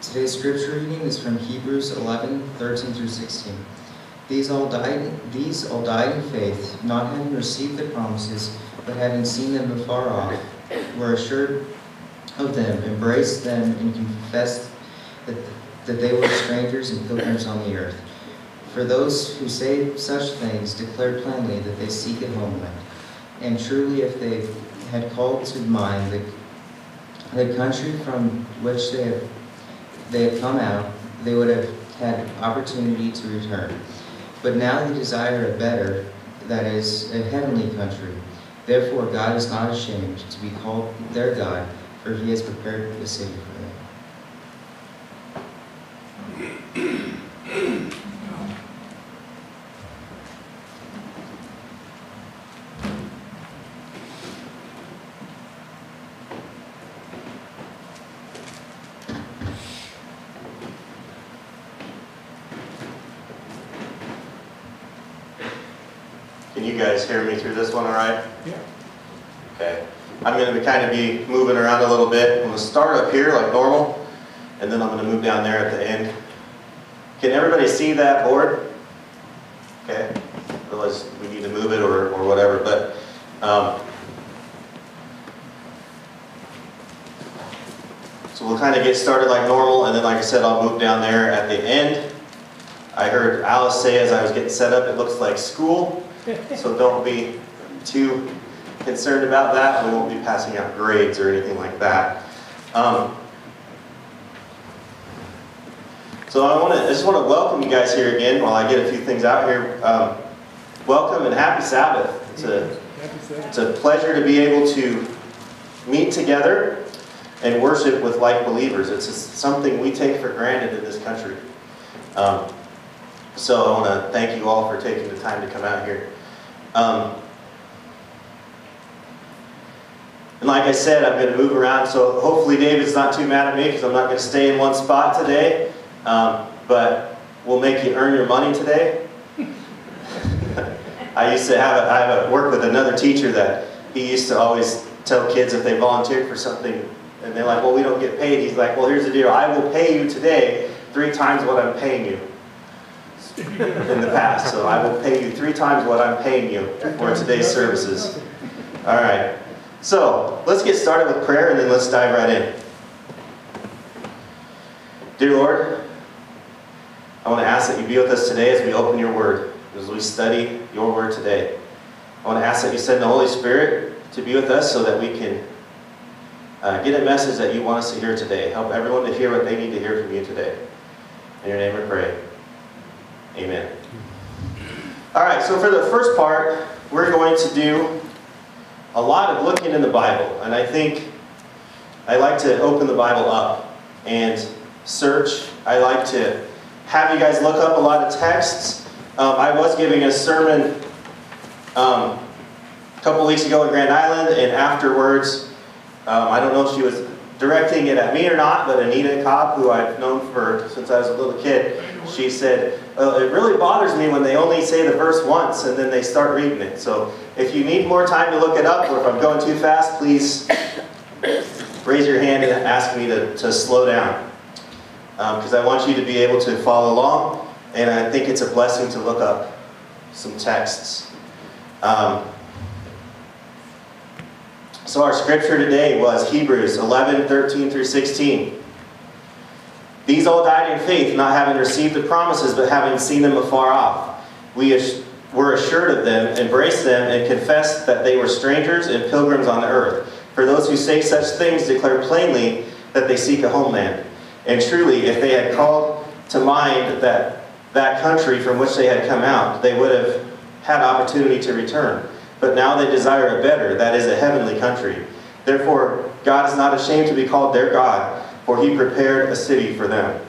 Today's scripture reading is from Hebrews 11, 13 through 16. These all died, these all died in faith, not having received the promises, but having seen them afar off, were assured of them, embraced them, and confessed that, that they were strangers and pilgrims on the earth. For those who say such things declare plainly that they seek a homeland. And truly, if they had called to mind the, the country from which they have they had come out, they would have had opportunity to return. But now they desire a better, that is, a heavenly country. Therefore, God is not ashamed to be called their God, for he has prepared a city for them. Can you guys hear me through this one all right? Yeah. Okay. I'm going to kind of be moving around a little bit. I'm going to start up here like normal, and then I'm going to move down there at the end. Can everybody see that board? Okay. Otherwise, we need to move it or, or whatever. But um, so we'll kind of get started like normal, and then, like I said, I'll move down there at the end. I heard Alice say as I was getting set up, it looks like school. So don't be too concerned about that. We won't be passing out grades or anything like that. Um, so I want to, just want to welcome you guys here again while I get a few things out here. Um, welcome and happy Sabbath. It's a, it's a pleasure to be able to meet together and worship with like believers. It's something we take for granted in this country. Um, so I want to thank you all for taking the time to come out here. Um, and like I said, I'm going to move around, so hopefully David's not too mad at me because I'm not going to stay in one spot today. Um, but we'll make you earn your money today. I used to have a, I have a, work with another teacher that he used to always tell kids if they volunteered for something and they're like, well, we don't get paid. He's like, well, here's the deal. I will pay you today three times what I'm paying you in the past. So I will pay you three times what I'm paying you for today's services. All right. So let's get started with prayer and then let's dive right in. Dear Lord, I want to ask that you be with us today as we open your word, as we study your word today. I want to ask that you send the Holy Spirit to be with us so that we can uh, get a message that you want us to hear today. Help everyone to hear what they need to hear from you today. In your name we pray. Amen. All right, so for the first part, we're going to do a lot of looking in the Bible. And I think I like to open the Bible up and search. I like to have you guys look up a lot of texts. Um, I was giving a sermon um, a couple weeks ago in Grand Island, and afterwards, um, I don't know if she was directing it at me or not, but Anita Cobb, who I've known for since I was a little kid, she said, well, it really bothers me when they only say the verse once and then they start reading it. So if you need more time to look it up, or if I'm going too fast, please raise your hand and ask me to, to slow down. Because um, I want you to be able to follow along, and I think it's a blessing to look up some texts. Um, so our scripture today was Hebrews 11, 13 through 16. These all died in faith, not having received the promises, but having seen them afar off. We were assured of them, embraced them, and confessed that they were strangers and pilgrims on the earth. For those who say such things declare plainly that they seek a homeland. And truly, if they had called to mind that that country from which they had come out, they would have had opportunity to return. But now they desire a better, that is, a heavenly country. Therefore, God is not ashamed to be called their God, for he prepared a city for them.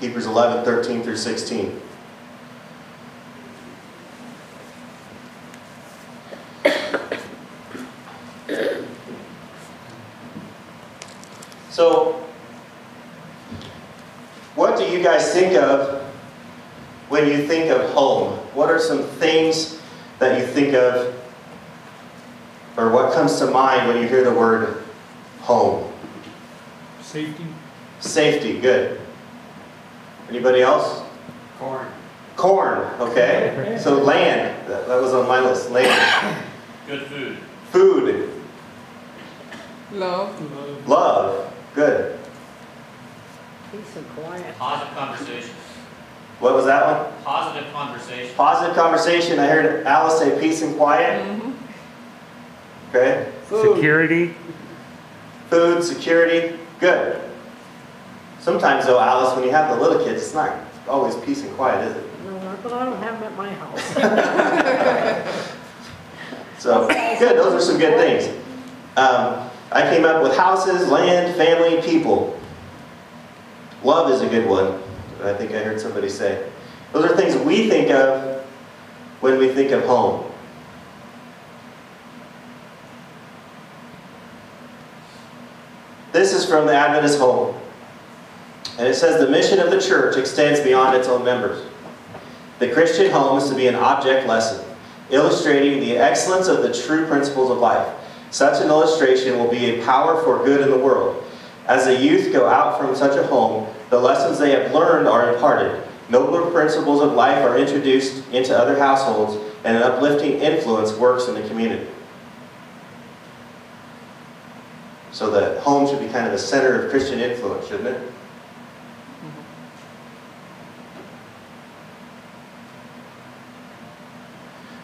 Hebrews 11, 13 through 16. So, what do you guys think of when you think of home? What are some things that you think of, or what comes to mind when you hear the word home? Safety. Safety, good. Anybody else? Corn. Corn, okay. So land, that, that was on my list, land. Good food. Food, Love. love, good. Peace and quiet. Positive conversation. What was that one? Positive conversation. Positive conversation, I heard Alice say peace and quiet, Mhm. okay. Security, Food, security, good. Sometimes though, Alice, when you have the little kids, it's not always peace and quiet, is it? No, but I don't have them at my house. So, good, those are some good things. Um, I came up with houses, land, family, people. Love is a good one, I think I heard somebody say. Those are things we think of when we think of home. This is from the Adventist Home. And it says the mission of the church extends beyond its own members. The Christian home is to be an object lesson illustrating the excellence of the true principles of life. Such an illustration will be a power for good in the world. As the youth go out from such a home, the lessons they have learned are imparted. Nobler principles of life are introduced into other households, and an uplifting influence works in the community. So the home should be kind of the center of Christian influence, shouldn't it?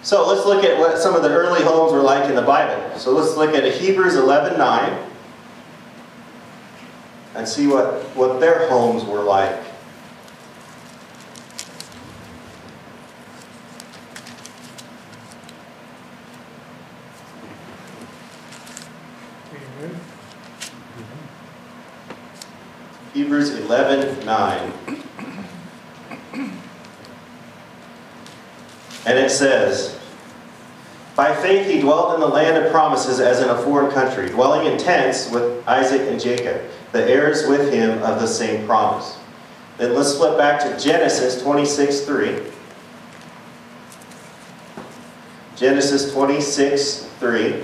So let's look at what some of the early homes were like in the Bible. So let's look at Hebrews 11 9 and see what, what their homes were like. Hebrews 11 9. And it says, By faith he dwelt in the land of promises as in a foreign country, dwelling in tents with Isaac and Jacob, the heirs with him of the same promise. Then let's flip back to Genesis 26 3. Genesis 26 3.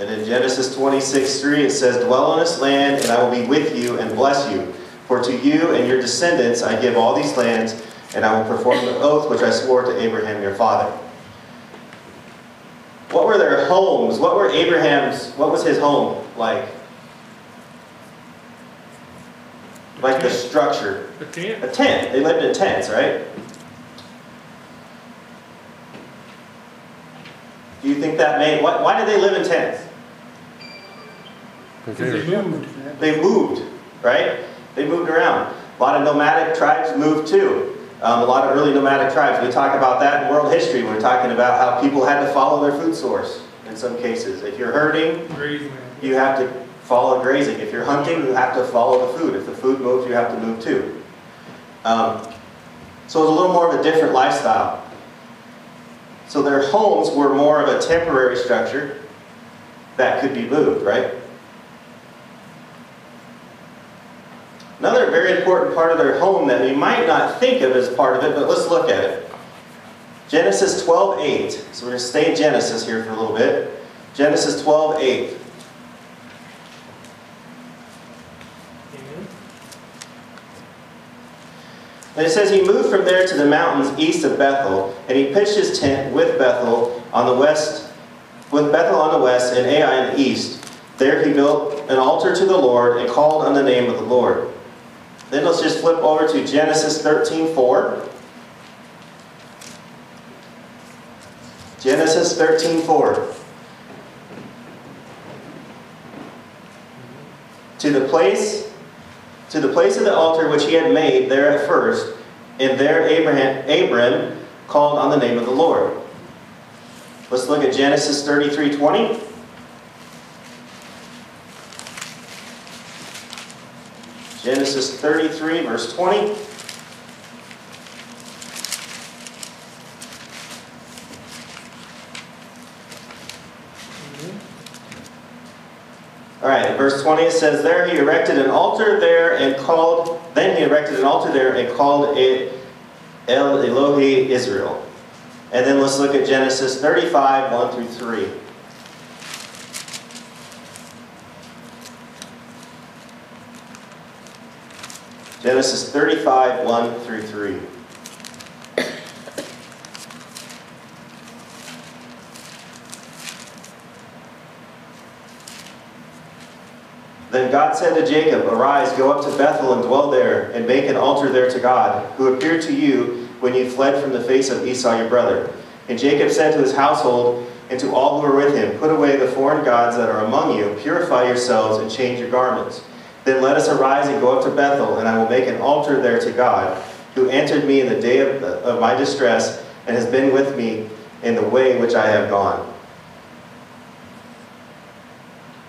And in Genesis 26, 3, it says, Dwell on this land, and I will be with you and bless you. For to you and your descendants I give all these lands, and I will perform the oath which I swore to Abraham your father. What were their homes? What were Abraham's, what was his home like? Like the structure. A tent. A tent. They lived in tents, right? Do you think that made, why, why did they live in tents? Because Because they're they moved. They moved, right? They moved around. A lot of nomadic tribes moved too. Um, a lot of early nomadic tribes. We talk about that in world history. We're talking about how people had to follow their food source in some cases. If you're herding, Grazing. you have to follow grazing. If you're hunting, you have to follow the food. If the food moves, you have to move too. Um, so it's a little more of a different lifestyle. So their homes were more of a temporary structure that could be moved, right? Another very important part of their home that we might not think of as part of it, but let's look at it. Genesis 12 8. So we're going to stay in Genesis here for a little bit. Genesis 12 8. Amen. And it says he moved from there to the mountains east of Bethel, and he pitched his tent with Bethel on the west, with Bethel on the west and Ai in the east. There he built an altar to the Lord and called on the name of the Lord. Then let's just flip over to Genesis 13 4. Genesis 13 4. To the place to the place of the altar which he had made there at first, and there Abraham, Abram called on the name of the Lord. Let's look at Genesis 33 20. Genesis 33, verse 20. All right, verse 20 it says, There he erected an altar there and called, then he erected an altar there and called it El Elohe Israel. And then let's look at Genesis 35, 1 through 3. Genesis 35, 1 through 3. Then God said to Jacob, Arise, go up to Bethel and dwell there, and make an altar there to God, who appeared to you when you fled from the face of Esau your brother. And Jacob said to his household and to all who were with him, Put away the foreign gods that are among you, purify yourselves, and change your garments. Then let us arise and go up to Bethel, and I will make an altar there to God, who answered me in the day of, of my distress, and has been with me in the way which I have gone.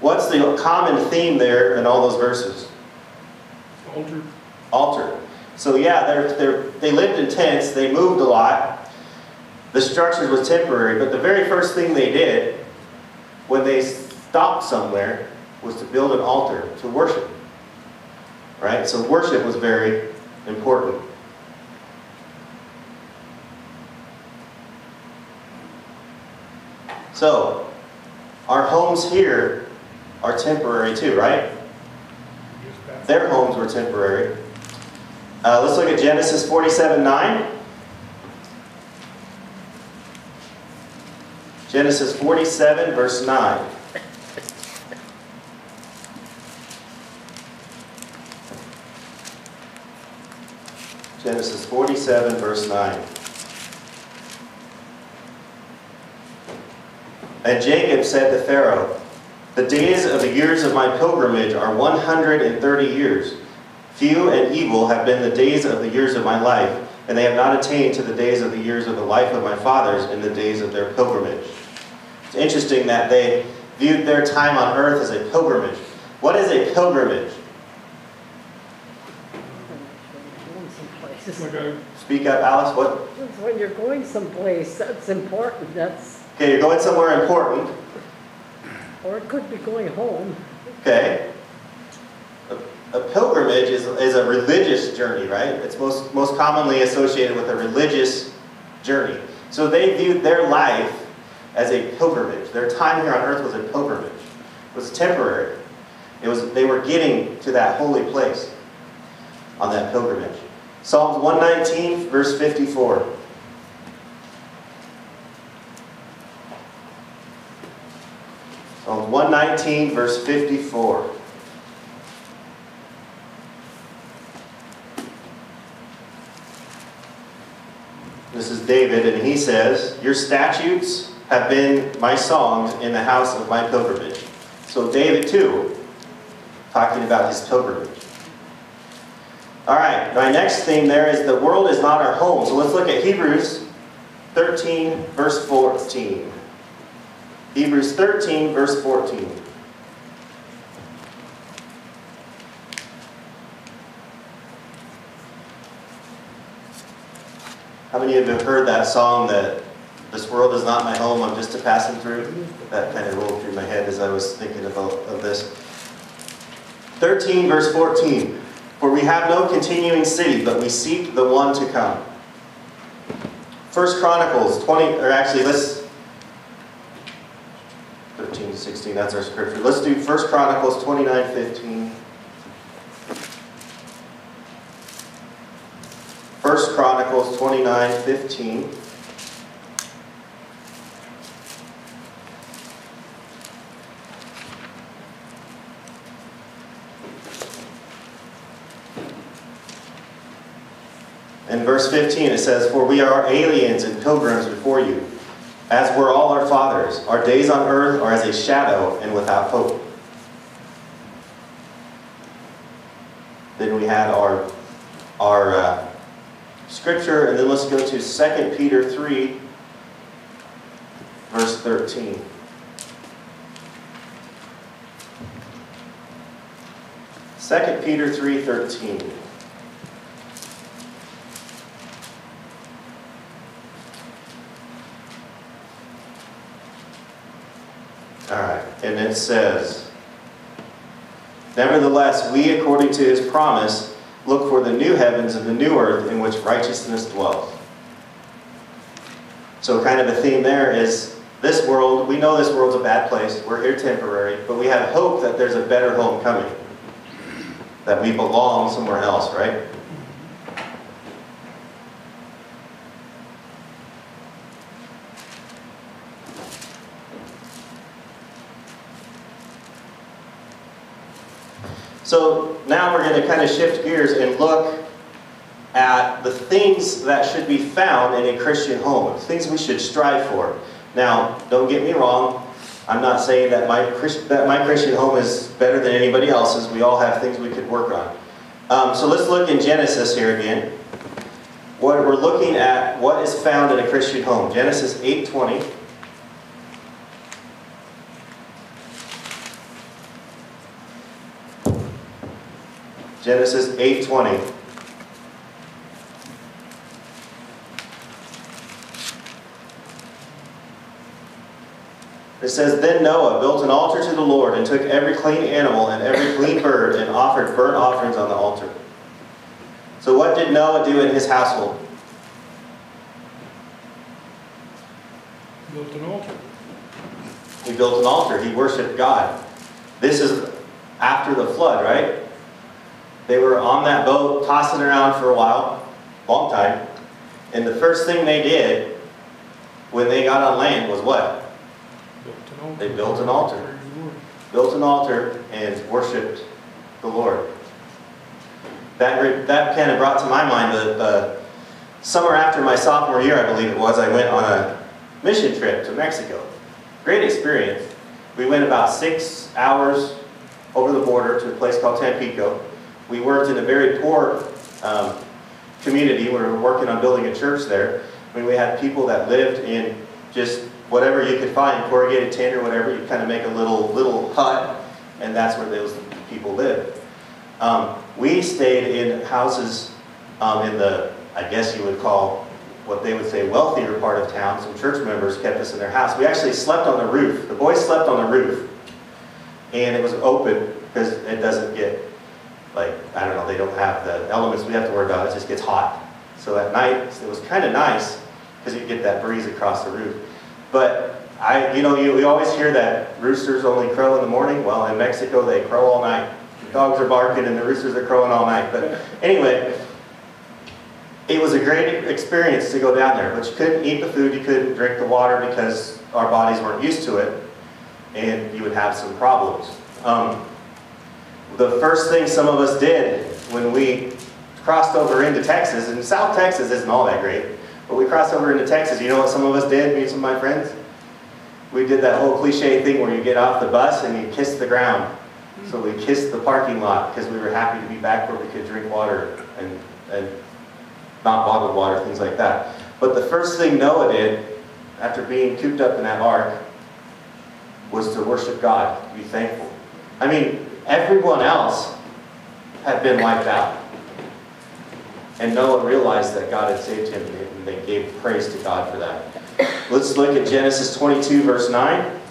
What's the common theme there in all those verses? Altar. Altar. So yeah, they're, they're, they lived in tents, they moved a lot. The structure was temporary, but the very first thing they did when they stopped somewhere was to build an altar to worship. Right? So worship was very important. So, our homes here are temporary too, right? Their homes were temporary. Uh, let's look at Genesis 47 9. Genesis 47, verse 9. Genesis 47, verse 9. And Jacob said to Pharaoh, The days of the years of my pilgrimage are 130 years. Few and evil have been the days of the years of my life, and they have not attained to the days of the years of the life of my fathers in the days of their pilgrimage. It's interesting that they viewed their time on earth as a pilgrimage. What is a pilgrimage? Going someplace. Like uh, Speak up, Alice. What? When you're going someplace, that's important, that's, Okay, you're going somewhere important. or it could be going home. Okay. A, a pilgrimage is, is a religious journey, right? It's most, most commonly associated with a religious journey. So they viewed their life as a pilgrimage. Their time here on earth was a pilgrimage. It was temporary. It was, they were getting to that holy place on that pilgrimage. Psalms 119, verse 54. Psalms 119, verse 54. This is David, and he says, Your statutes have been my songs in the house of my pilgrimage. So, David, too, talking about his pilgrimage. All right, my next theme there is the world is not our home. So, let's look at Hebrews 13, verse 14. Hebrews 13, verse 14. How many of you have heard that song that this world is not my home, I'm just a passing through? That kind of rolled through my head as I was thinking about of this. 13, verse 14. For we have no continuing city, but we seek the one to come. First Chronicles 20, or actually let's 13 to 16, that's our scripture. Let's do 1 Chronicles 29, 15. 1 Chronicles 29, 15. Verse 15 it says, For we are aliens and pilgrims before you, as were all our fathers. Our days on earth are as a shadow and without hope. Then we had our, our uh, scripture, and then let's go to 2 Peter 3, verse 13. Second Peter 3:13. All right, and it says, Nevertheless, we, according to his promise, look for the new heavens and the new earth in which righteousness dwells. So, kind of a theme there is this world, we know this world's a bad place. We're here temporary, but we have hope that there's a better home coming. That we belong somewhere else, right? So now we're going to kind of shift gears and look at the things that should be found in a Christian home, things we should strive for. Now, don't get me wrong. I'm not saying that my, that my Christian home is better than anybody else's. We all have things we could work on. Um, so let's look in Genesis here again. What we're looking at, what is found in a Christian home. Genesis 8.20. Genesis 8.20. It says, Then Noah built an altar to the Lord and took every clean animal and every clean bird and offered burnt offerings on the altar. So what did Noah do in his household? Built an altar. He built an altar. He worshiped God. This is after the flood, right? They were on that boat, tossing around for a while, long time. And the first thing they did when they got on land was what? Built an altar. They built an altar. Praise the Lord. Built an altar and worshiped the Lord. That, that kind of brought to my mind the, the summer after my sophomore year, I believe it was, I went on a mission trip to Mexico. Great experience. We went about six hours over the border to a place called Tampico. We worked in a very poor um, community. We were working on building a church there. I mean, we had people that lived in just whatever you could find, corrugated tin or whatever. You kind of make a little little hut, and that's where those people lived. Um, we stayed in houses um, in the, I guess you would call what they would say wealthier part of town. Some church members kept us in their house. We actually slept on the roof. The boys slept on the roof, and it was open because it doesn't get like I don't know. They don't have the elements we have to worry about. It just gets hot. So at night it was kind of nice because you get that breeze across the roof. But I, you know, you, you always hear that roosters only crow in the morning. Well, in Mexico they crow all night. Dogs are barking and the roosters are crowing all night. But anyway, it was a great experience to go down there. But you couldn't eat the food, you couldn't drink the water because our bodies weren't used to it, and you would have some problems. Um, the first thing some of us did when we crossed over into Texas, and South Texas isn't all that great, but we crossed over into Texas. You know what some of us did, me and some of my friends? We did that whole cliche thing where you get off the bus and you kiss the ground. So we kissed the parking lot because we were happy to be back where we could drink water and, and not bottled water, things like that. But the first thing Noah did after being cooped up in that ark was to worship God, to be thankful. I mean, everyone else had been wiped out. And Noah realized that God had saved him, and they gave praise to God for that. Let's look at Genesis 22, verse 9.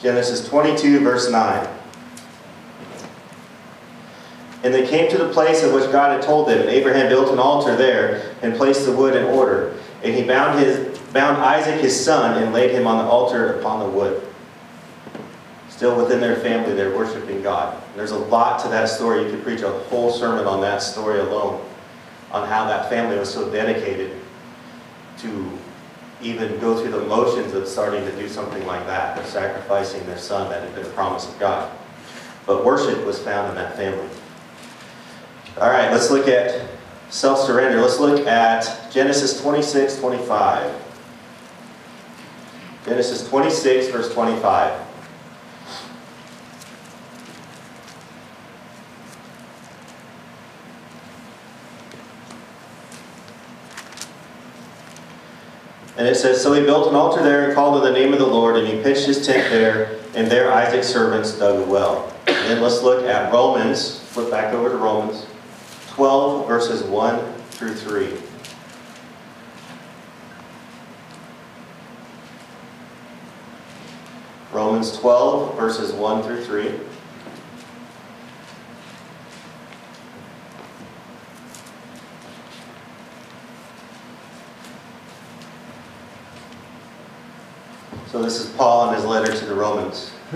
Genesis 22, verse 9. And they came to the place of which God had told them, and Abraham built an altar there and placed the wood in order. And he bound, his, bound Isaac his son and laid him on the altar upon the wood. Still within their family, they're worshiping God. And there's a lot to that story. You could preach a whole sermon on that story alone, on how that family was so dedicated to even go through the motions of starting to do something like that, of sacrificing their son that had been a promise of God. But worship was found in that family. All right, let's look at self surrender. Let's look at Genesis 26 25. Genesis 26, verse 25. And it says, So he built an altar there and called on the name of the Lord, and he pitched his tent there, and there Isaac's servants dug a well. And then let's look at Romans, flip back over to Romans 12, verses 1 through 3. Romans 12, verses 1 through 3. So this is Paul in his letter to the Romans.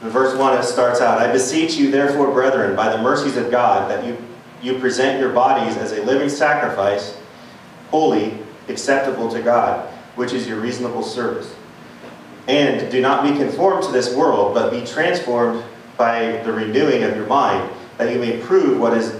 In verse 1, it starts out I beseech you, therefore, brethren, by the mercies of God, that you you present your bodies as a living sacrifice, holy, acceptable to God, which is your reasonable service. And do not be conformed to this world, but be transformed by the renewing of your mind, that you may prove what is,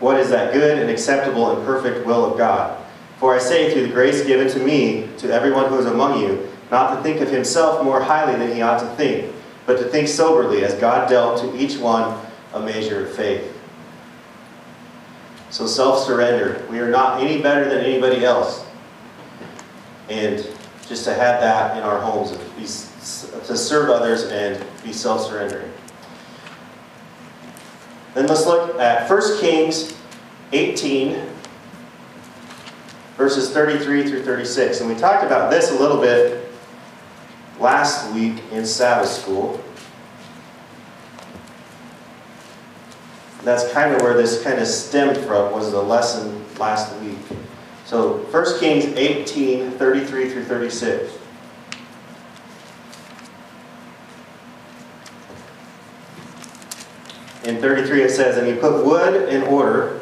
what is that good and acceptable and perfect will of God. For I say, through the grace given to me, to everyone who is among you, not to think of himself more highly than he ought to think, but to think soberly, as God dealt to each one a measure of faith. So self surrender. We are not any better than anybody else. And just to have that in our homes, to serve others and be self surrendering. Then let's look at 1 Kings 18, verses 33 through 36. And we talked about this a little bit last week in Sabbath school. That's kind of where this kind of stemmed from, was the lesson last week. So 1 Kings 18, 33 through 36. In 33 it says, And he put wood in order,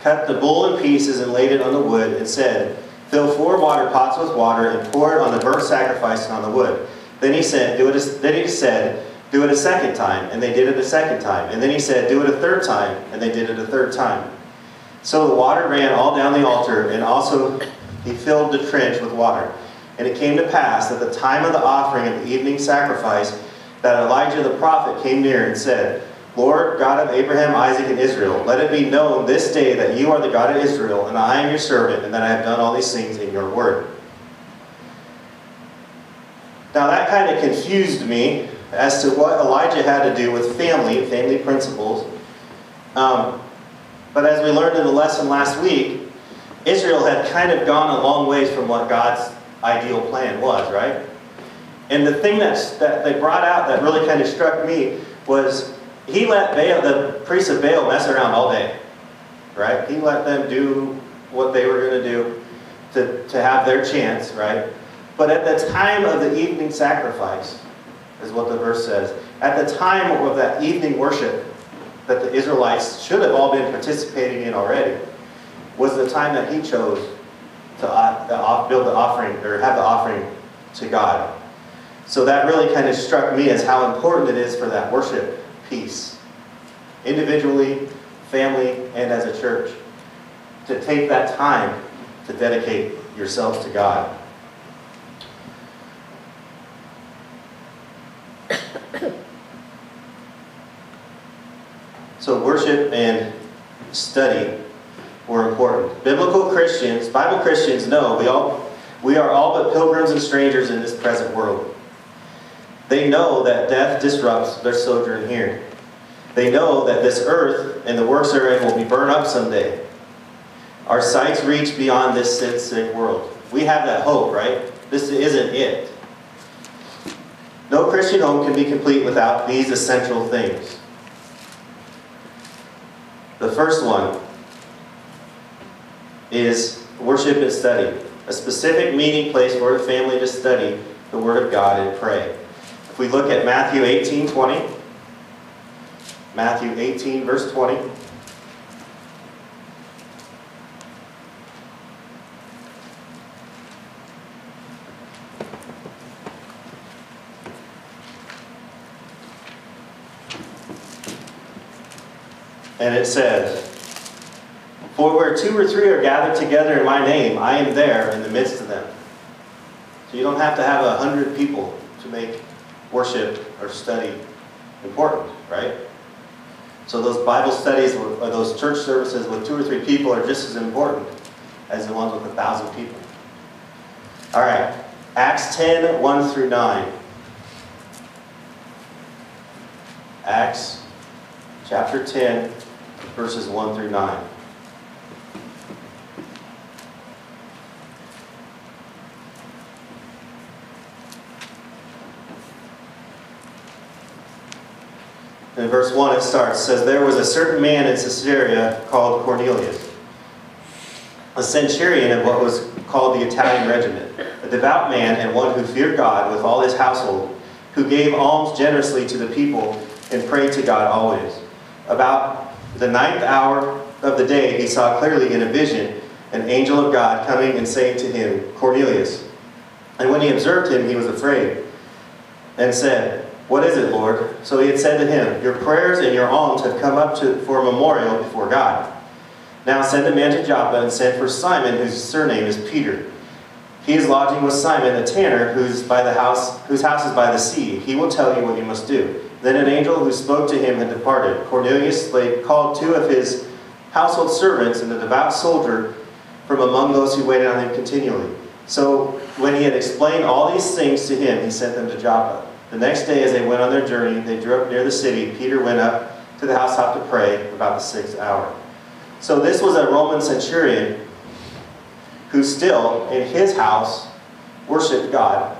cut the bull in pieces and laid it on the wood, and said, Fill four water pots with water and pour it on the burnt sacrifice and on the wood. Then he said. Then he said, Do it a second time, and they did it a second time. And then he said, Do it a third time, and they did it a third time. So the water ran all down the altar, and also he filled the trench with water. And it came to pass at the time of the offering of the evening sacrifice that Elijah the prophet came near and said, Lord God of Abraham, Isaac, and Israel, let it be known this day that you are the God of Israel, and I am your servant, and that I have done all these things in your word. Now that kind of confused me as to what Elijah had to do with family, family principles. Um, but as we learned in the lesson last week, Israel had kind of gone a long ways from what God's ideal plan was, right? And the thing that's, that they brought out that really kind of struck me was he let Baal, the priests of Baal mess around all day, right? He let them do what they were going to do to, to have their chance, right? But at the time of the evening sacrifice, is what the verse says, at the time of that evening worship that the Israelites should have all been participating in already, was the time that he chose to uh, build the offering or have the offering to God. So that really kind of struck me as how important it is for that worship piece, individually, family, and as a church, to take that time to dedicate yourselves to God. So worship and study were important. Biblical Christians, Bible Christians know we all we are all but pilgrims and strangers in this present world. They know that death disrupts their sojourn here. They know that this earth and the works therein will be burned up someday. Our sights reach beyond this sin sick world. We have that hope, right? This isn't it. No Christian home can be complete without these essential things. The first one is worship and study, a specific meeting place for a family to study the Word of God and pray. If we look at Matthew 18 20, Matthew 18, verse 20. And it says, For where two or three are gathered together in my name, I am there in the midst of them. So you don't have to have a hundred people to make worship or study important, right? So those Bible studies or those church services with two or three people are just as important as the ones with a thousand people. All right, Acts 10, 1 through 9. Acts chapter 10, verses 1 through 9. In verse 1 it starts, says, There was a certain man in Caesarea called Cornelius, a centurion of what was called the Italian regiment, a a devout man and one who feared God with all his household, who gave alms generously to the people and prayed to God always. About the ninth hour of the day, he saw clearly in a vision an angel of God coming and saying to him, Cornelius. And when he observed him, he was afraid and said, What is it, Lord? So he had said to him, Your prayers and your alms have come up to, for a memorial before God. Now send a man to Joppa and send for Simon, whose surname is Peter. He is lodging with Simon, a tanner, whose, by the house, whose house is by the sea. He will tell you what you must do. Then an angel who spoke to him had departed. Cornelius called two of his household servants and a devout soldier from among those who waited on him continually. So when he had explained all these things to him, he sent them to Joppa. The next day, as they went on their journey, they drew up near the city. Peter went up to the housetop to pray about the sixth hour. So this was a Roman centurion who still, in his house, worshiped God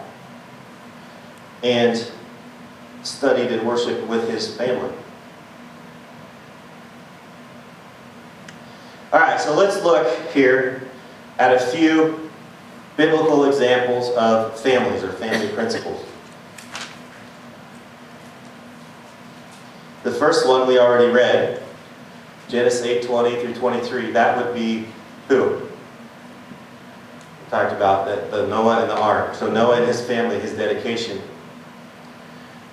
and studied and worshiped with his family. All right, so let's look here at a few biblical examples of families or family principles. The first one we already read, Genesis 8 20 through 23. That would be who? We talked about the, the Noah and the ark. So Noah and his family, his dedication.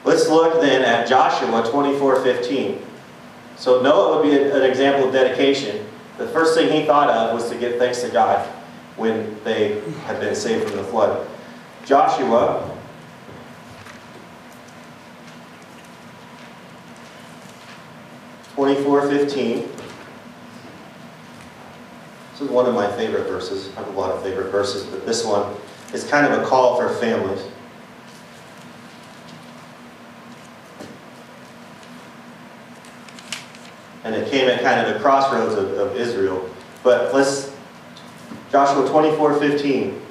Let's look then at Joshua 24 15. So Noah would be an example of dedication. The first thing he thought of was to give thanks to God when they had been saved from the flood. Joshua twenty-four fifteen. This is one of my favorite verses. I have a lot of favorite verses, but this one is kind of a call for families. And it came at kind of the crossroads of, of Israel. But let's Joshua 24 15.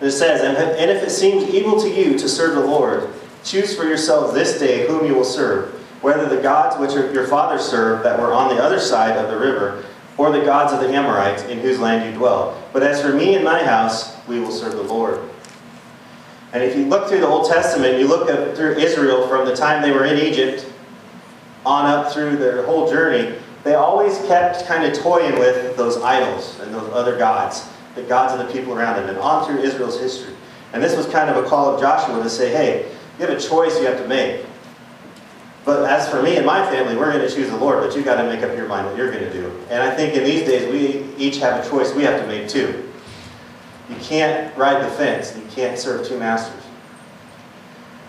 It says, And if it seems evil to you to serve the Lord, choose for yourselves this day whom you will serve, whether the gods which your fathers served that were on the other side of the river, or the gods of the Amorites in whose land you dwell. But as for me and my house, we will serve the Lord. And if you look through the Old Testament, you look at, through Israel from the time they were in Egypt on up through their whole journey, they always kept kind of toying with those idols and those other gods, the gods of the people around them, and on through Israel's history. And this was kind of a call of Joshua to say, hey, you have a choice you have to make. But as for me and my family, we're going to choose the Lord, but you've got to make up your mind what you're going to do. And I think in these days, we each have a choice we have to make too. You can't ride the fence. You can't serve two masters.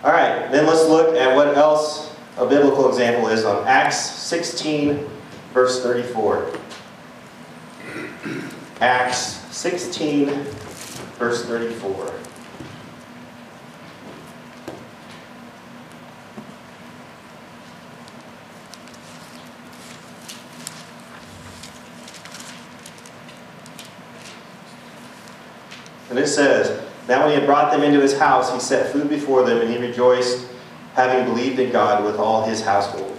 All right, then let's look at what else a biblical example is on Acts 16, verse 34. Acts 16, verse 34. And it says, Now when he had brought them into his house, he set food before them, and he rejoiced, having believed in God with all his household.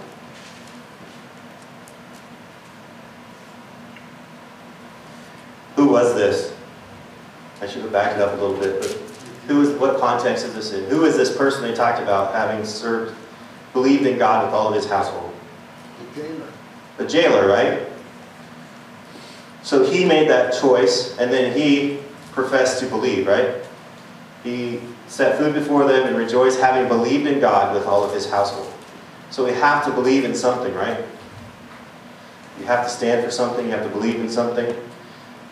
Who was this? I should have backed it up a little bit, but who is what context is this in? Who is this person they talked about having served, believed in God with all of his household? The jailer. The jailer, right? So he made that choice, and then he professed to believe, right? He set food before them and rejoiced, having believed in God with all of his household. So we have to believe in something, right? You have to stand for something, you have to believe in something.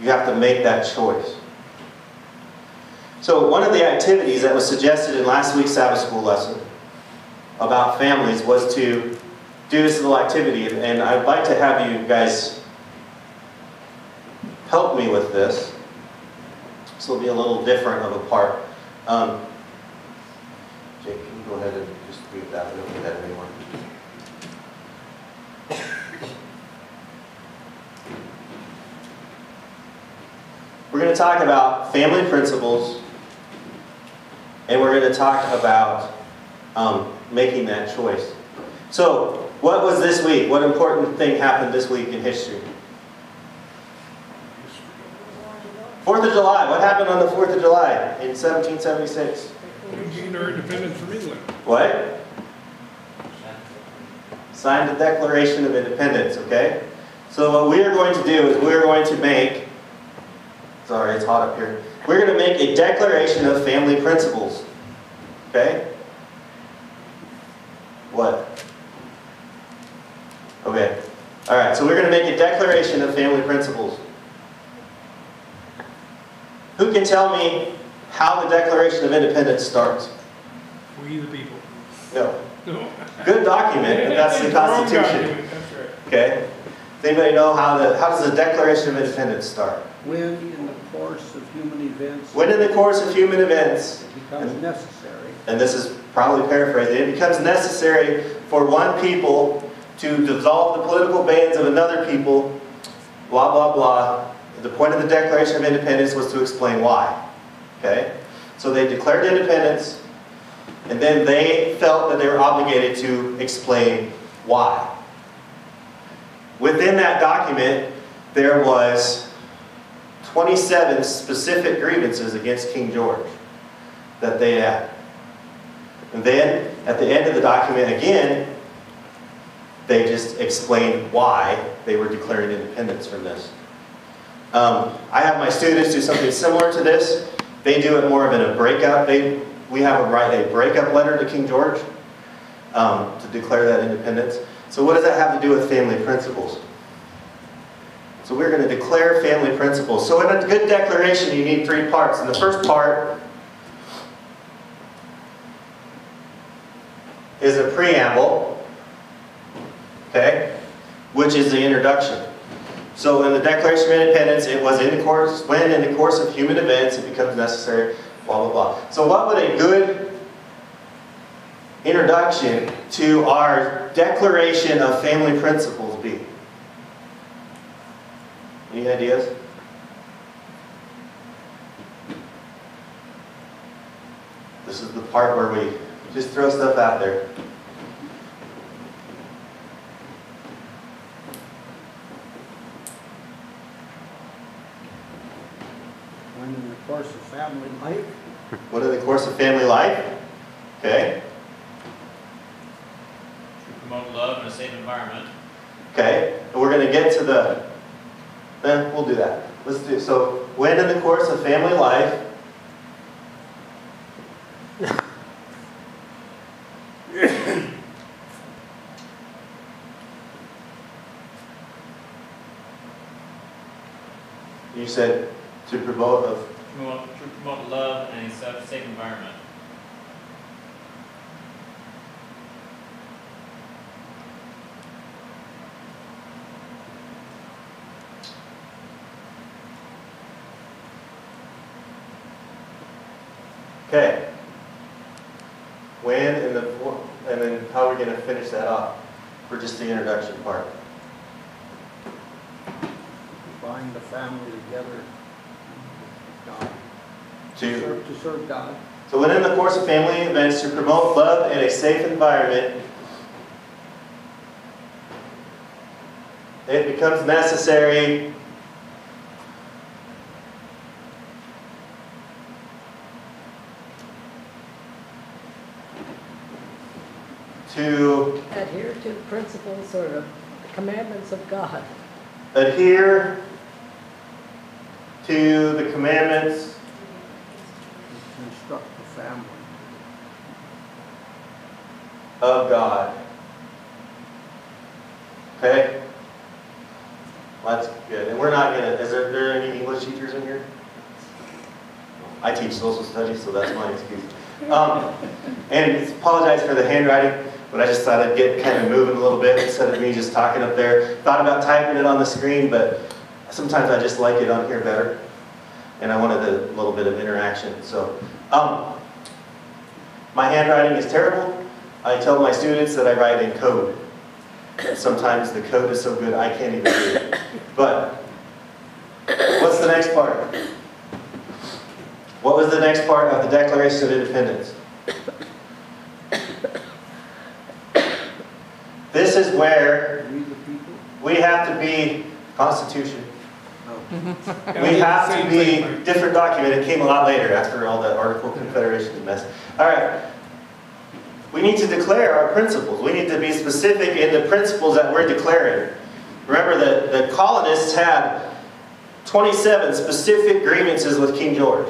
You have to make that choice. So, one of the activities that was suggested in last week's Sabbath school lesson about families was to do this little activity, and I'd like to have you guys help me with this. This will be a little different of a part. Um, Jake, can you go ahead and just read that? We don't need that anymore. We're going to talk about family principles, and we're going to talk about um, making that choice. So, what was this week? What important thing happened this week in history? Fourth of July. What happened on the Fourth of July in 1776? We gained our independence from England. What? Signed the Declaration of Independence, okay? So what we are going to do is we're going to make, sorry, it's hot up here. We're going to make a declaration of family principles, okay? What? Okay. All right, so we're going to make a declaration of family principles. Who can tell me how the Declaration of Independence starts? We the people. No. No. Good document, but that's the Constitution. document, That's right. Okay? Does anybody know how the how does the Declaration of Independence start? When in the course of human events When in the course of human events, it becomes necessary and this is probably paraphrasing, it becomes necessary for one people to dissolve the political bands of another people, blah blah blah. The point of the Declaration of Independence was to explain why. Okay? So they declared independence, and then they felt that they were obligated to explain why. Within that document, there was 27 specific grievances against King George that they had. And then, at the end of the document again, they just explained why they were declaring independence from this. Um, I have my students do something similar to this. They do it more of in a breakup. They, we have them write a breakup letter to King George um, to declare that independence. So what does that have to do with family principles? So we're going to declare family principles. So in a good declaration, you need three parts. And the first part is a preamble, okay, which is the introduction. So in the Declaration of Independence, it was in the course, when in the course of human events it becomes necessary, blah, blah, blah. So what would a good introduction to our Declaration of Family Principles be? Any ideas? This is the part where we just throw stuff out there. When in the course of family life What in the course of family life? Okay, To promote love and a safe environment. okay. And we're going to get to the, then we'll do that. Let's do, so when in the course of family life, you said to promote of, To promote, love and a safe safe environment. okay. When in the, and then how are we going to finish that off for just the introduction part? bind the family together with God to To serve, to serve God. So when in the course of family events to promote love and a safe environment, it becomes necessary. To Adhere to the principles or the commandments of God. adhere to the commandments to the family of God. Okay? That's good. And we're not gonna, is there, there any English teachers in here? I teach social studies, so that's my excuse. Um, and apologize for the handwriting, but I just thought I'd get kind of moving a little bit instead of me just talking up there. Thought about typing it on the screen, but sometimes I just like it on here better. And I wanted a little bit of interaction, so. Um, my handwriting is terrible. I tell my students that I write in code. Sometimes the code is so good I can't even read it. But what's the next part? What was the next part of the Declaration of Independence? This is where we we have to be Constitution. Oh, We have to be different document. It came a lot later after all the Article of Confederation mess. All right. We need to declare our principles. We need to be specific in the principles that we're declaring. Remember that the colonists had 27 specific grievances with King George.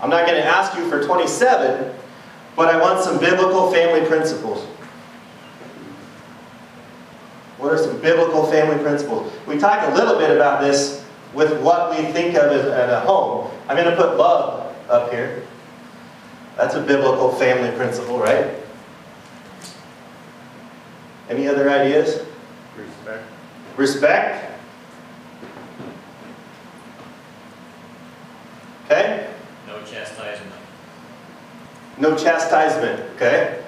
I'm not going to ask you for 27, but I want some biblical family principles. What are some biblical family principles? We talked a little bit about this with what we think of as at a home. I'm going to put love up here. That's a biblical family principle, right? Any other ideas? Respect. Respect. Okay? No chastisement. No chastisement, okay?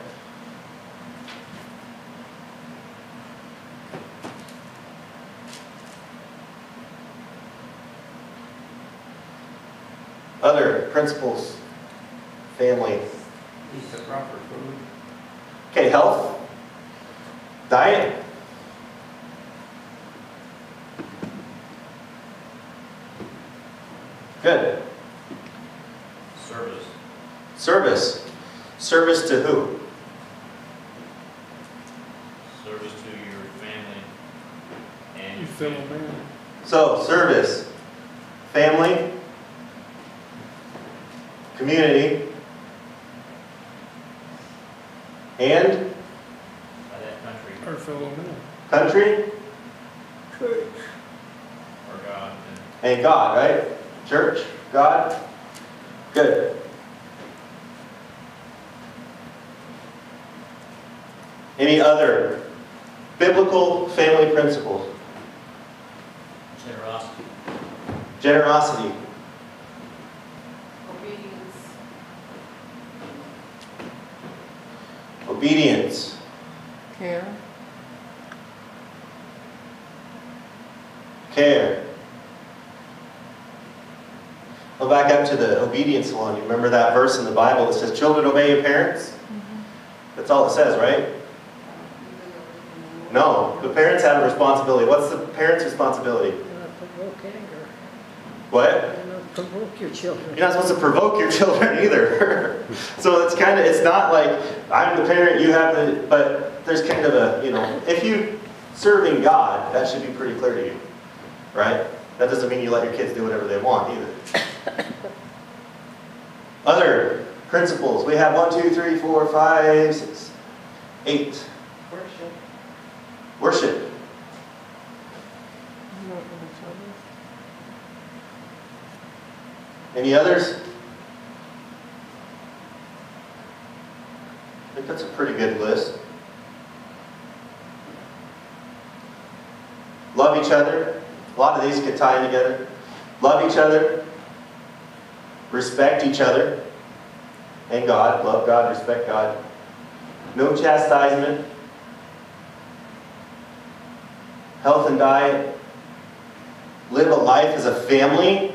Other principles, family. Eat the proper food. Okay, health, diet. Good. Service. Service. Service to who? Service to your family and You your fellow man. So, service, family, community, and By that country Our fellow man. country or God. and and God, right? Church, God. Good. Any other biblical family principles? Generosity. Generosity, obedience, Care. care. Go back up to the obedience one. You remember that verse in the Bible that says, Children, obey your parents? Mm-hmm. That's all it says, right? No, the parents have a responsibility. What's the parents' responsibility? Do provoke anger. What? Provoke your children. You're not supposed to provoke your children either. so it's kind of, it's not like I'm the parent, you have the, but there's kind of a, you know, if you serving God, that should be pretty clear to you, right? That doesn't mean you let your kids do whatever they want either. Other principles, we have one, two, three, four, five, six, eight. Worship. Worship. Not with each other. Any others? I think that's a pretty good list. Love each other. A lot of these could tie in together. Love each other. Respect each other. And God. Love God, respect God. No chastisement. Health and diet. Live a life as a family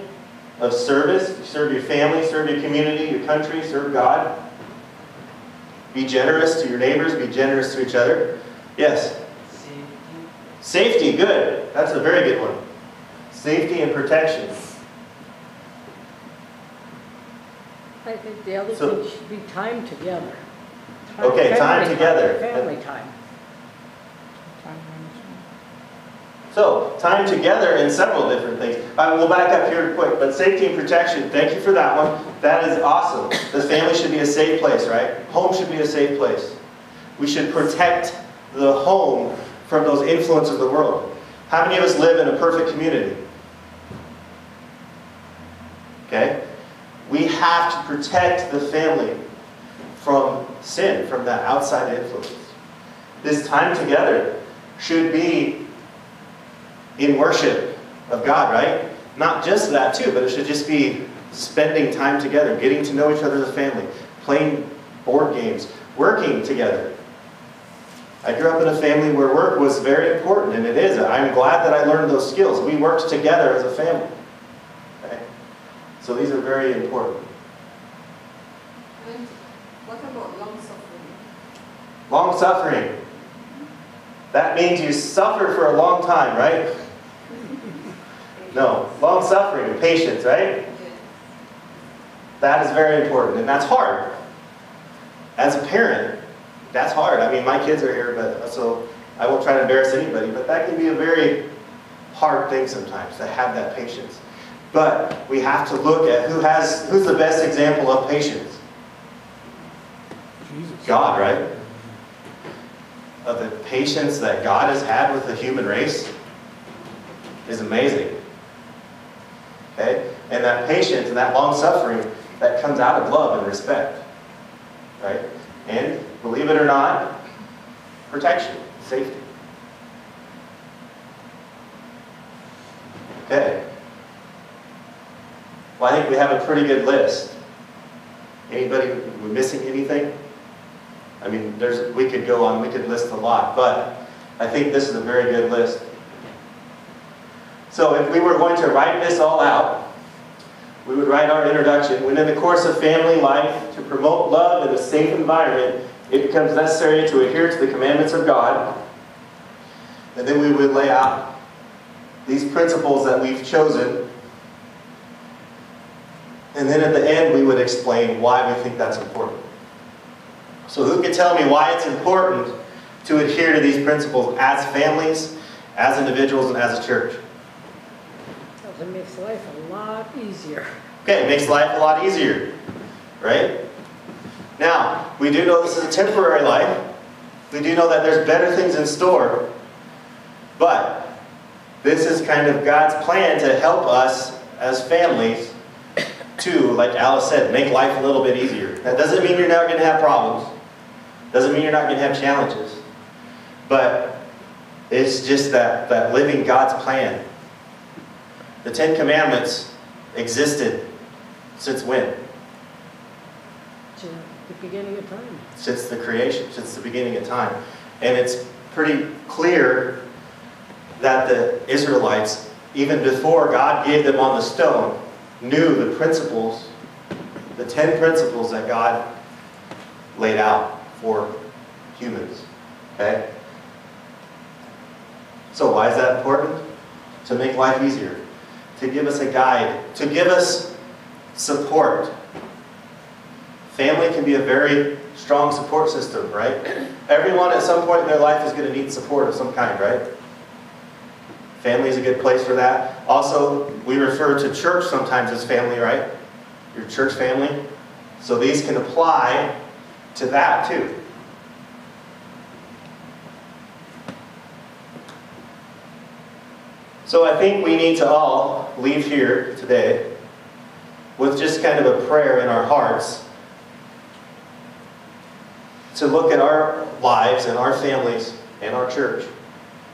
of service. Serve your family, serve your community, your country, serve God. Be generous to your neighbors, be generous to each other. Yes? Safety, good. That's a very good one. Safety and protection. I think the other So- thing should be time together. Okay, time together. Family time. So, time together in several different things. I will back up here quick, but safety and protection, thank you for that one. That is awesome. The family should be a safe place, right? Home should be a safe place. We should protect the home from those influences of the world. How many of us live in a perfect community? Okay? We have to protect the family from sin, from that outside influence. This time together should be in worship of God, right? Not just that too, but it should just be spending time together, getting to know each other as a family, playing board games, working together. I grew up in a family where work was very important, and it is. I'm glad that I learned those skills. We worked together as a family. Okay? So these are very important. And what about long suffering? Long suffering. That means you suffer for a long time, right? No. Long suffering and patience, right? That is very important, and that's hard. As a parent, that's hard. I mean, my kids are here, but so I won't try to embarrass anybody, but that can be a very hard thing sometimes to have that patience. But we have to look at who has who's the best example of patience. Jesus. God, right? Of the patience that God has had with the human race is amazing. Okay? And that patience and that long suffering that comes out of love and respect. Right? And believe it or not, protection, safety. Okay. Well, I think we have a pretty good list. Anybody missing anything? I mean, there's we could go on, we could list a lot, but I think this is a very good list. So if we were going to write this all out, we would write our introduction. When in the course of family life, to promote love in a safe environment, it becomes necessary to adhere to the commandments of God. And then we would lay out these principles that we've chosen. And then at the end, we would explain why we think that's important. So, who can tell me why it's important to adhere to these principles as families, as individuals, and as a church? Life a lot easier. Okay, it makes life a lot easier, right? Now, we do know this is a temporary life. We do know that there's better things in store. But this is kind of God's plan to help us as families to, like Alice said, make life a little bit easier. That doesn't mean you're not going to have problems. Doesn't mean you're not going to have challenges. But it's just that, that living God's plan. The Ten Commandments existed since when? To the beginning of time. Since the creation, since the beginning of time. And it's pretty clear that the Israelites, even before God gave them on the stone, knew the principles, the ten principles that God laid out for humans. Okay? So, why is that important? To make life easier, to give us a guide, to give us support. Family can be a very strong support system, right? Everyone at some point in their life is going to need support of some kind, right? Family is a good place for that. Also, we refer to church sometimes as family, right? Your church family. So these can apply to that too. So I think we need to all leave here today with just kind of a prayer in our hearts to look at our lives and our families and our church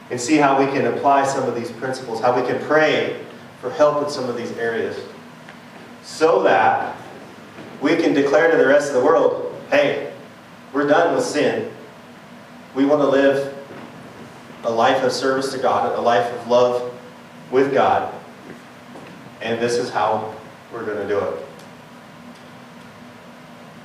and see how we can apply some of these principles, how we can pray for help in some of these areas so that we can declare to the rest of the world hey, we're done with sin. We want to live a life of service to God, a life of love with God. And this is how we're going to do it.